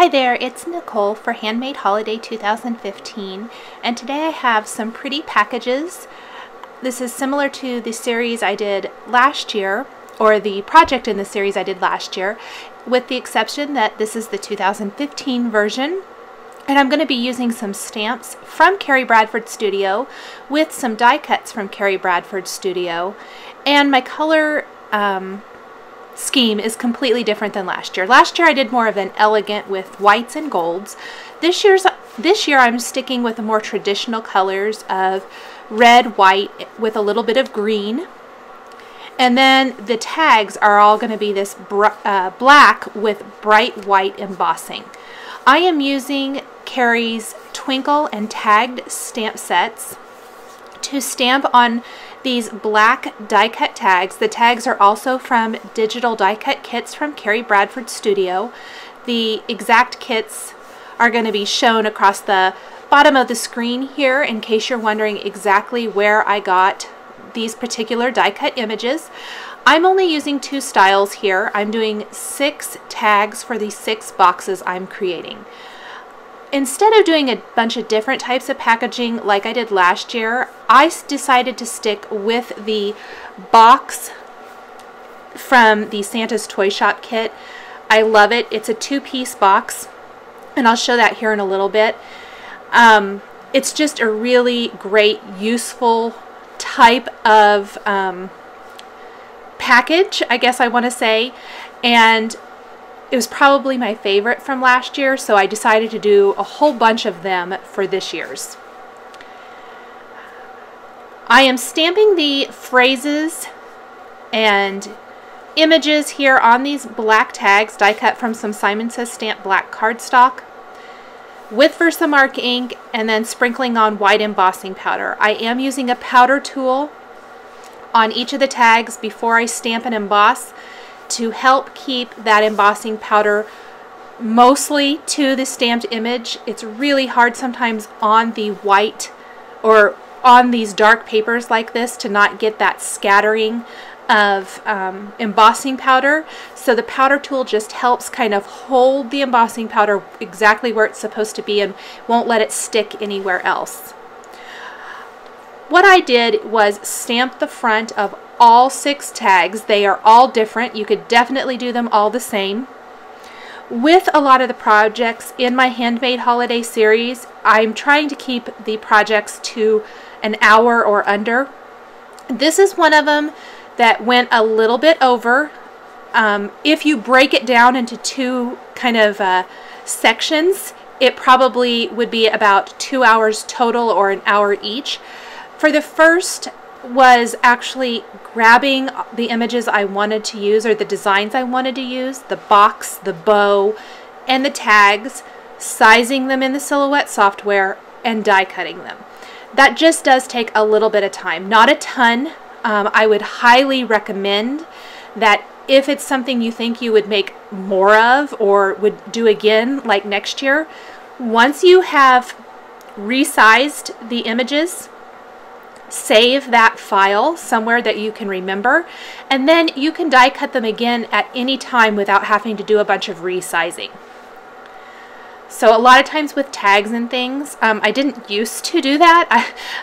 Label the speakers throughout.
Speaker 1: Hi there, it's Nichol for Handmade Holiday 2015 and today I have some pretty packages. This is similar to the series I did last year or the project in the series I did last year with the exception that this is the 2015 version and I'm going to be using some stamps from Kerri Bradford Studio with some die cuts from Kerri Bradford Studio and my color um, scheme is completely different than last year. Last year I did more of an elegant with whites and golds. This year's this year I'm sticking with the more traditional colors of red, white with a little bit of green. And then the tags are all going to be this uh, black with bright white embossing. I am using Kerri's Twinkle and Tagged stamp sets to stamp on these black die cut tags. The tags are also from digital die cut kits from Kerri Bradford Studio. The exact kits are going to be shown across the bottom of the screen here in case you're wondering exactly where I got these particular die cut images. I'm only using two styles here. I'm doing six tags for the six boxes I'm creating instead of doing a bunch of different types of packaging like I did last year, I decided to stick with the box from the Santa's Toy Shop kit. I love it. It's a two-piece box, and I'll show that here in a little bit. Um, it's just a really great, useful type of um, package, I guess I want to say. And it was probably my favorite from last year, so I decided to do a whole bunch of them for this year's. I am stamping the phrases and images here on these black tags, die cut from some Simon Says Stamp black cardstock with Versamark ink and then sprinkling on white embossing powder. I am using a powder tool on each of the tags before I stamp and emboss to help keep that embossing powder mostly to the stamped image. It's really hard sometimes on the white or on these dark papers like this to not get that scattering of um, embossing powder. So the powder tool just helps kind of hold the embossing powder exactly where it's supposed to be and won't let it stick anywhere else. What I did was stamp the front of all six tags. They are all different. You could definitely do them all the same. With a lot of the projects in my Handmade Holiday series, I'm trying to keep the projects to an hour or under. This is one of them that went a little bit over. Um, if you break it down into two kind of uh, sections, it probably would be about two hours total or an hour each. For the first was actually grabbing the images I wanted to use or the designs I wanted to use, the box, the bow, and the tags, sizing them in the Silhouette software, and die cutting them. That just does take a little bit of time. Not a ton. Um, I would highly recommend that if it's something you think you would make more of or would do again like next year, once you have resized the images save that file somewhere that you can remember, and then you can die cut them again at any time without having to do a bunch of resizing. So a lot of times with tags and things, um, I didn't used to do that.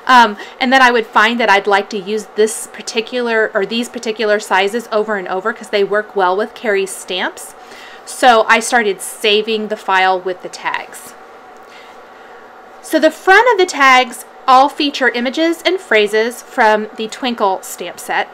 Speaker 1: I, um, and then I would find that I'd like to use this particular or these particular sizes over and over because they work well with Kerri's stamps. So I started saving the file with the tags. So the front of the tags all feature images and phrases from the Twinkle stamp set.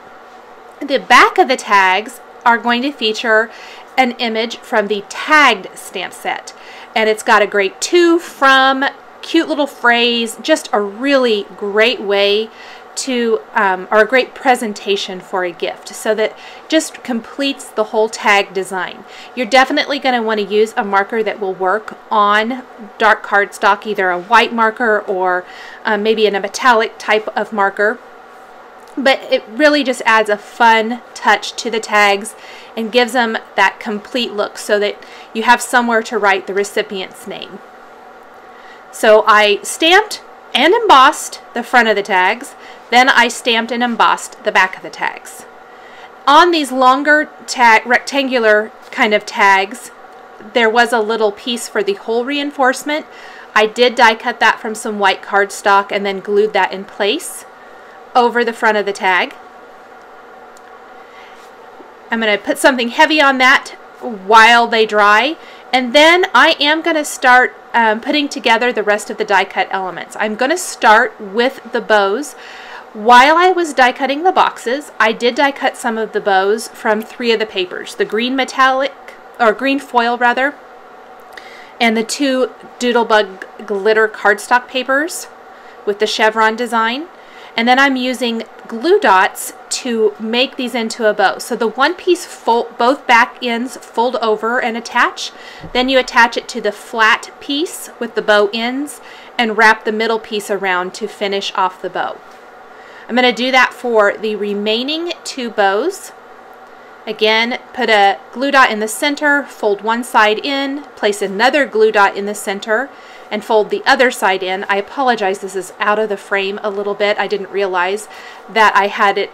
Speaker 1: The back of the tags are going to feature an image from the tagged stamp set. And it's got a great to, from, cute little phrase, just a really great way to, um, or a great presentation for a gift so that just completes the whole tag design. You're definitely going to want to use a marker that will work on dark cardstock, either a white marker or um, maybe in a metallic type of marker. But it really just adds a fun touch to the tags and gives them that complete look so that you have somewhere to write the recipient's name. So I stamped and embossed the front of the tags. Then I stamped and embossed the back of the tags. On these longer tag, rectangular kind of tags, there was a little piece for the hole reinforcement. I did die cut that from some white cardstock and then glued that in place over the front of the tag. I'm going to put something heavy on that while they dry and then I am going to start um, putting together the rest of the die cut elements. I'm going to start with the bows. While I was die cutting the boxes, I did die cut some of the bows from three of the papers. The green metallic, or green foil rather, and the two Doodlebug glitter cardstock papers with the chevron design. And then I'm using glue dots to make these into a bow. So the one piece fold, both back ends fold over and attach. Then you attach it to the flat piece with the bow ends and wrap the middle piece around to finish off the bow. I'm going to do that for the remaining two bows. Again, put a glue dot in the center, fold one side in, place another glue dot in the center, and fold the other side in. I apologize, this is out of the frame a little bit. I didn't realize that I had it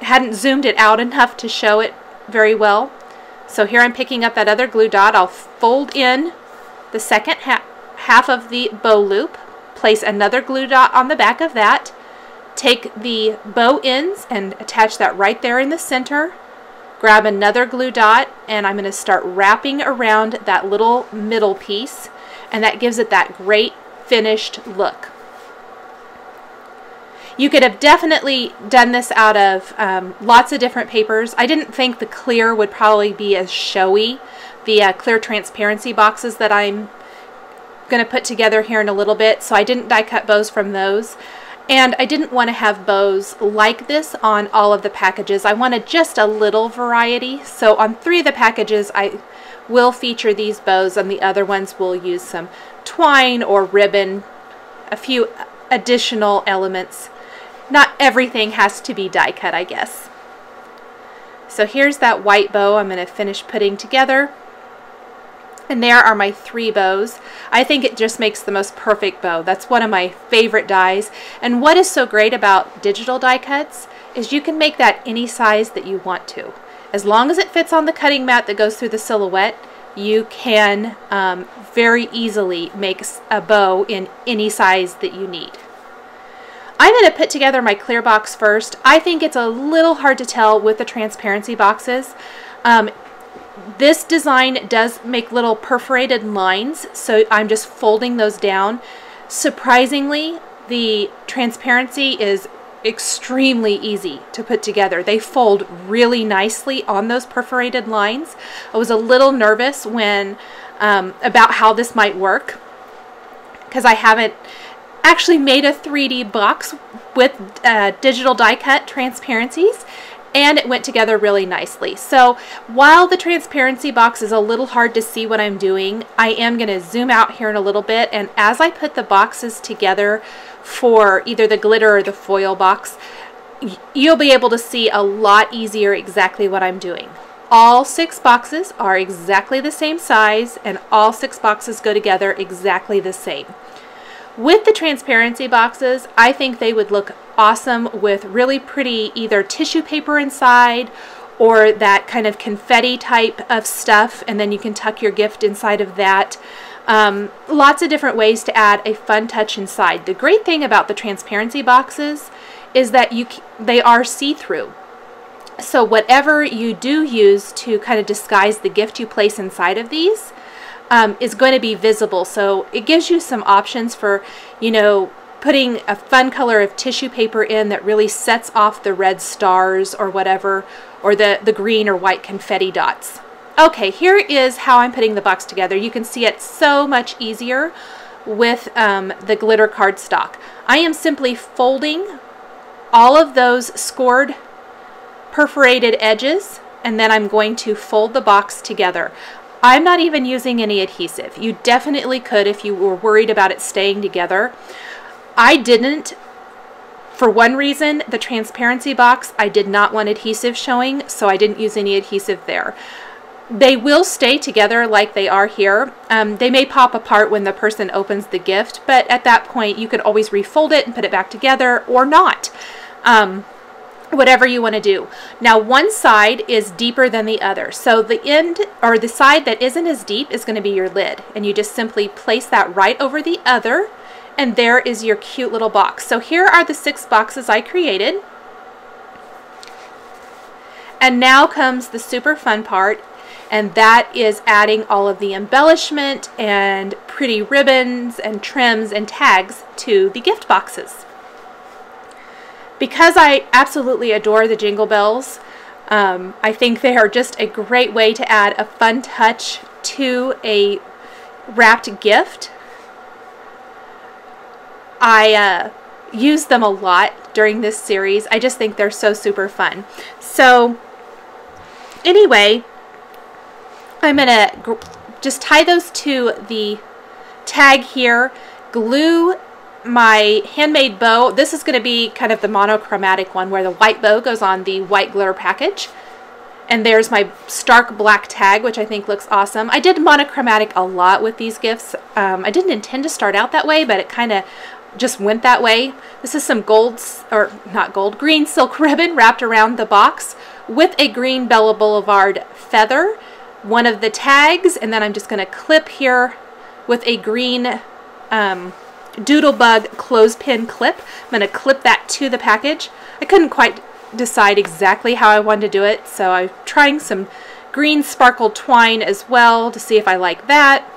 Speaker 1: hadn't zoomed it out enough to show it very well. So here I'm picking up that other glue dot. I'll fold in the second ha half of the bow loop, place another glue dot on the back of that, take the bow ends and attach that right there in the center, grab another glue dot, and I'm going to start wrapping around that little middle piece, and that gives it that great finished look. You could have definitely done this out of um, lots of different papers. I didn't think the clear would probably be as showy, the uh, clear transparency boxes that I'm going to put together here in a little bit, so I didn't die cut bows from those. And I didn't want to have bows like this on all of the packages. I wanted just a little variety. So on three of the packages, I will feature these bows. and the other ones, we'll use some twine or ribbon, a few additional elements not everything has to be die cut, I guess. So here's that white bow I'm going to finish putting together. And there are my three bows. I think it just makes the most perfect bow. That's one of my favorite dies. And what is so great about digital die cuts is you can make that any size that you want to. As long as it fits on the cutting mat that goes through the silhouette, you can um, very easily make a bow in any size that you need. I'm going to put together my clear box first. I think it's a little hard to tell with the transparency boxes. Um, this design does make little perforated lines, so I'm just folding those down. Surprisingly, the transparency is extremely easy to put together. They fold really nicely on those perforated lines. I was a little nervous when um, about how this might work because I haven't actually made a 3D box with uh, digital die cut transparencies and it went together really nicely. So while the transparency box is a little hard to see what I'm doing, I am going to zoom out here in a little bit and as I put the boxes together for either the glitter or the foil box, you'll be able to see a lot easier exactly what I'm doing. All six boxes are exactly the same size and all six boxes go together exactly the same. With the transparency boxes, I think they would look awesome with really pretty either tissue paper inside or that kind of confetti type of stuff and then you can tuck your gift inside of that. Um, lots of different ways to add a fun touch inside. The great thing about the transparency boxes is that you they are see-through. So whatever you do use to kind of disguise the gift you place inside of these, um, is going to be visible. So it gives you some options for, you know, putting a fun color of tissue paper in that really sets off the red stars or whatever, or the, the green or white confetti dots. Okay, here is how I'm putting the box together. You can see it so much easier with um, the glitter cardstock. I am simply folding all of those scored perforated edges and then I'm going to fold the box together. I'm not even using any adhesive. You definitely could if you were worried about it staying together. I didn't. For one reason, the transparency box, I did not want adhesive showing, so I didn't use any adhesive there. They will stay together like they are here. Um, they may pop apart when the person opens the gift, but at that point you could always refold it and put it back together or not. Um, whatever you want to do. Now one side is deeper than the other. So the end or the side that isn't as deep is going to be your lid and you just simply place that right over the other and there is your cute little box. So here are the six boxes I created. And now comes the super fun part and that is adding all of the embellishment and pretty ribbons and trims and tags to the gift boxes because I absolutely adore the Jingle Bells, um, I think they are just a great way to add a fun touch to a wrapped gift. I uh, use them a lot during this series. I just think they're so super fun. So anyway, I'm going to just tie those to the tag here, glue my handmade bow, this is going to be kind of the monochromatic one where the white bow goes on the white glitter package. And there's my stark black tag, which I think looks awesome. I did monochromatic a lot with these gifts. Um, I didn't intend to start out that way, but it kind of just went that way. This is some gold, or not gold, green silk ribbon wrapped around the box with a green Bella Boulevard feather, one of the tags, and then I'm just going to clip here with a green um, Doodlebug clothespin clip. I'm going to clip that to the package. I couldn't quite decide exactly how I wanted to do it, so I'm trying some green sparkle twine as well to see if I like that.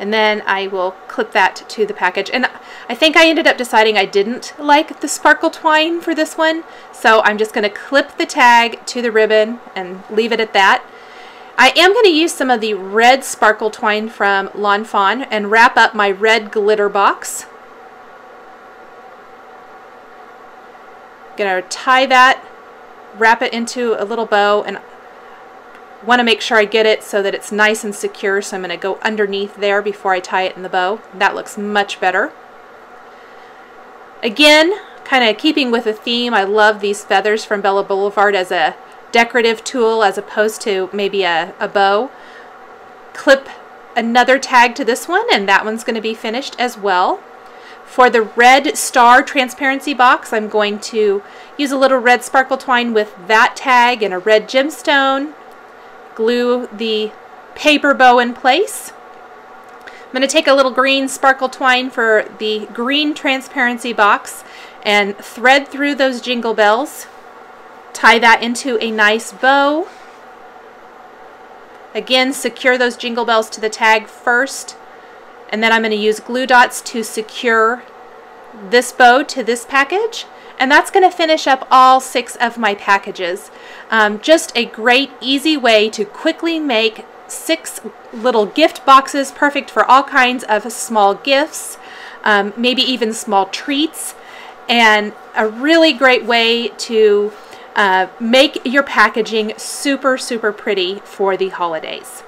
Speaker 1: And then I will clip that to the package. And I think I ended up deciding I didn't like the sparkle twine for this one, so I'm just going to clip the tag to the ribbon and leave it at that. I am going to use some of the red sparkle twine from Lawn Fawn and wrap up my red glitter box. Going to tie that, wrap it into a little bow, and want to make sure I get it so that it's nice and secure, so I'm going to go underneath there before I tie it in the bow. That looks much better. Again, kind of keeping with the theme, I love these feathers from Bella Boulevard as a decorative tool as opposed to maybe a, a bow. Clip another tag to this one and that one's going to be finished as well. For the red star transparency box, I'm going to use a little red sparkle twine with that tag and a red gemstone. Glue the paper bow in place. I'm going to take a little green sparkle twine for the green transparency box and thread through those jingle bells Tie that into a nice bow. Again, secure those jingle bells to the tag first. And then I'm going to use glue dots to secure this bow to this package. And that's going to finish up all six of my packages. Um, just a great, easy way to quickly make six little gift boxes perfect for all kinds of small gifts, um, maybe even small treats, and a really great way to uh, make your packaging super, super pretty for the holidays.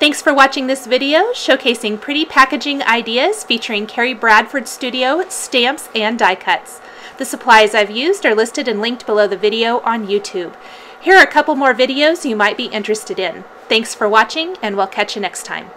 Speaker 1: Thanks for watching this video showcasing pretty packaging ideas featuring Kerri Bradford Studio stamps and die cuts. The supplies I've used are listed and linked below the video on YouTube. Here are a couple more videos you might be interested in. Thanks for watching and we'll catch you next time.